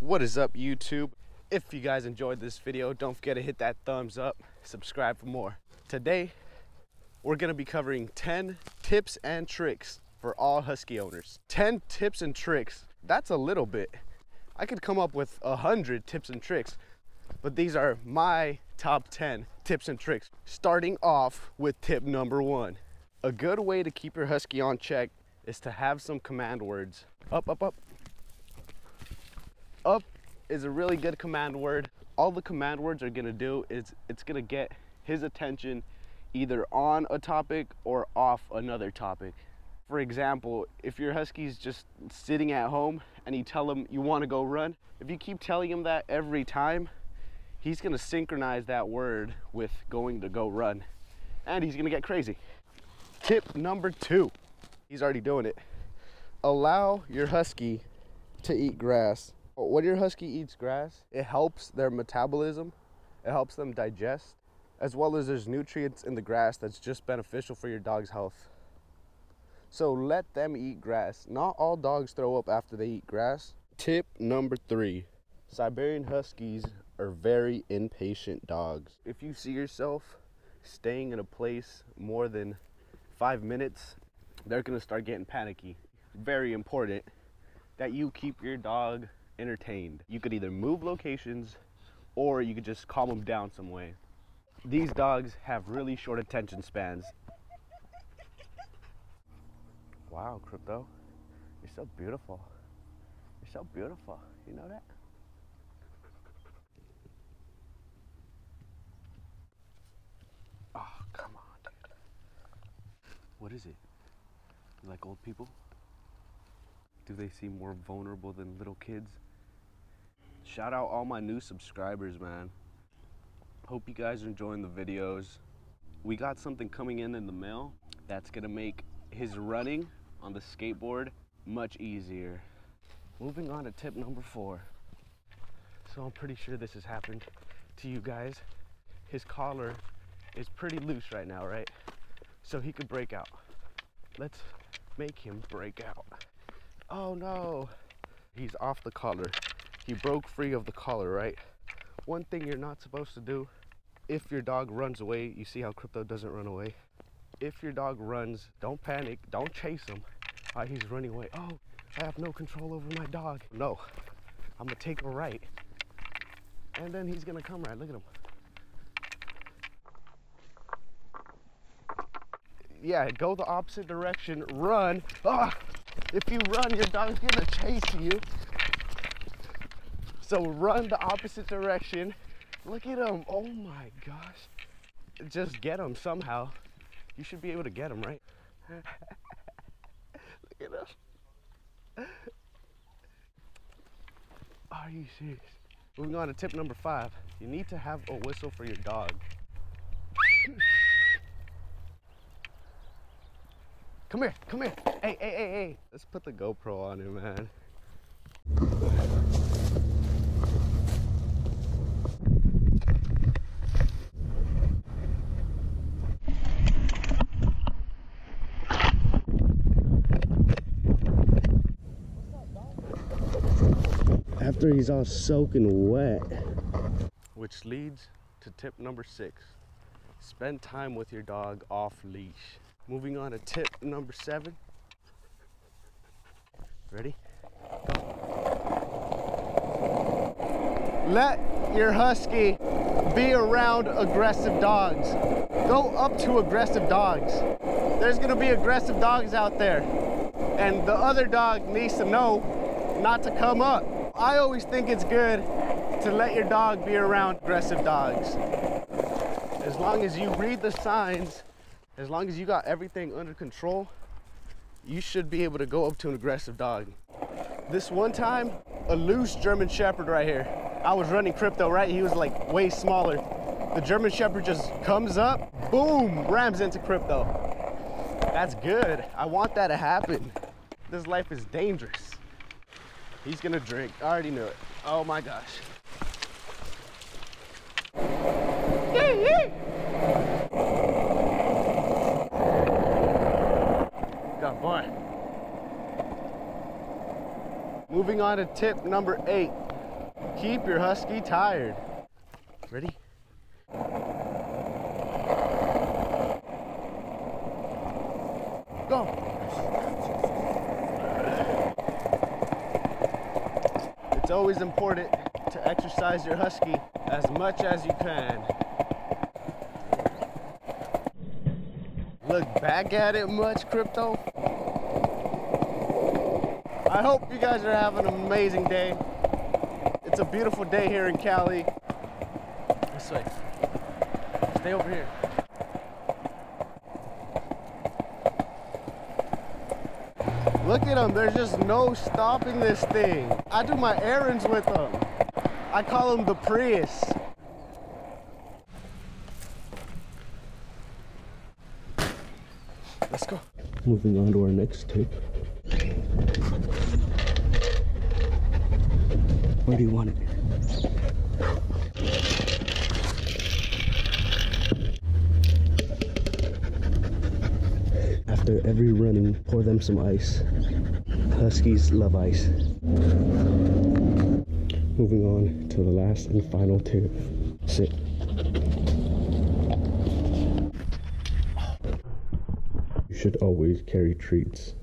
What is up YouTube? If you guys enjoyed this video, don't forget to hit that thumbs up, subscribe for more. Today, we're gonna be covering 10 tips and tricks for all Husky owners. 10 tips and tricks, that's a little bit. I could come up with a hundred tips and tricks, but these are my top 10 tips and tricks. Starting off with tip number one. A good way to keep your Husky on check is to have some command words. Up, up, up. Up is a really good command word. All the command words are gonna do is it's gonna get his attention either on a topic or off another topic. For example, if your Husky's just sitting at home and you tell him you wanna go run, if you keep telling him that every time, he's gonna synchronize that word with going to go run and he's gonna get crazy. Tip number two, he's already doing it. Allow your Husky to eat grass. When your Husky eats grass, it helps their metabolism, it helps them digest, as well as there's nutrients in the grass that's just beneficial for your dog's health. So let them eat grass. Not all dogs throw up after they eat grass. Tip number three, Siberian Huskies are very impatient dogs. If you see yourself staying in a place more than five minutes, they're gonna start getting panicky. Very important that you keep your dog entertained. You could either move locations or you could just calm them down some way. These dogs have really short attention spans. Wow, Krypto, you're so beautiful. You're so beautiful. You know that? Oh, come on, dude. What is it? You like old people? Do they seem more vulnerable than little kids? Shout out all my new subscribers, man. Hope you guys are enjoying the videos. We got something coming in in the mail that's gonna make his running on the skateboard much easier. Moving on to tip number four. So I'm pretty sure this has happened to you guys. His collar is pretty loose right now, right? So he could break out. Let's make him break out. Oh no, he's off the collar. He broke free of the collar, right? One thing you're not supposed to do, if your dog runs away, you see how Krypto doesn't run away. If your dog runs, don't panic, don't chase him. Uh, he's running away. Oh, I have no control over my dog. No, I'm gonna take a right. And then he's gonna come right, look at him. Yeah, go the opposite direction, run. Ah! If you run, your dog's gonna chase you. So run the opposite direction. Look at him. Oh my gosh. Just get him somehow. You should be able to get him, right? Look at him. Are you serious? Moving on to tip number five. You need to have a whistle for your dog. Come here, come here. Hey, hey, hey, hey. Let's put the GoPro on him, man. After he's all soaking wet. Which leads to tip number six. Spend time with your dog off leash. Moving on to tip number seven. Ready? Let your husky be around aggressive dogs. Go up to aggressive dogs. There's gonna be aggressive dogs out there. And the other dog needs to know not to come up. I always think it's good to let your dog be around aggressive dogs. As long as you read the signs as long as you got everything under control, you should be able to go up to an aggressive dog. This one time, a loose German Shepherd right here. I was running Krypto, right? He was like way smaller. The German Shepherd just comes up, boom, rams into Krypto. That's good. I want that to happen. This life is dangerous. He's gonna drink. I already knew it. Oh my gosh. Yee. Boy. Moving on to tip number eight. Keep your husky tired. Ready? Go. It's always important to exercise your husky as much as you can. Look back at it much, Krypto? I hope you guys are having an amazing day. It's a beautiful day here in Cali. This way. Stay over here. At them. There's just no stopping this thing. I do my errands with them. I call them the Prius. Let's go. Moving on to our next tip. Where do you want it? After every running, pour them some ice. Huskies love ice. Moving on to the last and final tip. Sit. You should always carry treats.